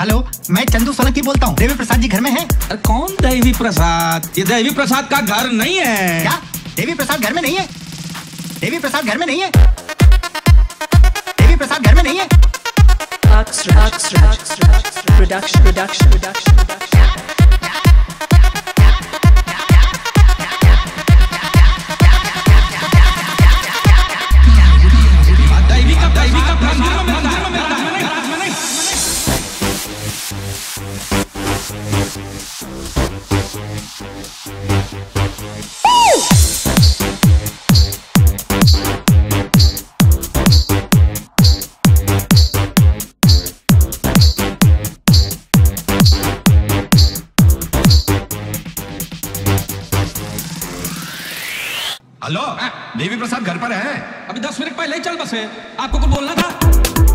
Hello मैं चंदू सोलंकी बोलता हूँ देवी प्रसाद जी घर में है अरे कौन देवी प्रसाद ये देवी प्रसाद का घर नहीं है क्या देवी प्रसाद घर में नहीं है देवी प्रसाद घर में नहीं है देवी प्रसाद घर में नहीं है production production Oxford, hello, Devi Prasad घर पर है? अभी दस मिनट पहले ही चल बसे। आपको कुछ बोलना था?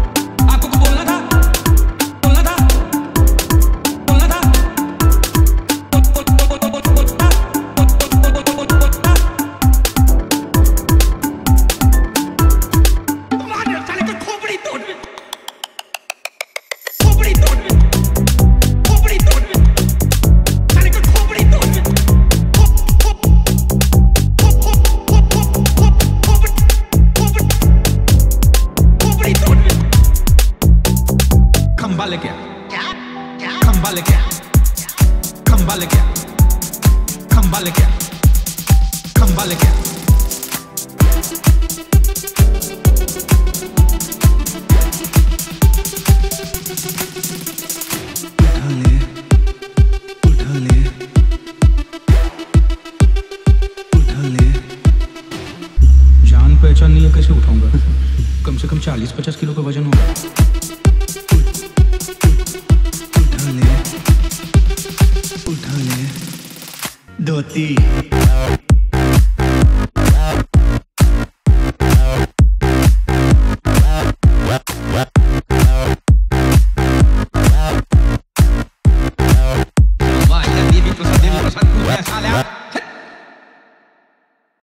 लेके आ खंबा लेके आ खंबा लेके आ खंबा लेके आ खंबा उठा ले उठा ले उठा ले जान पहचान नहीं है कैसे उठाऊँगा? कम से कम चालीस पचास किलो का वज़न होगा। धोती।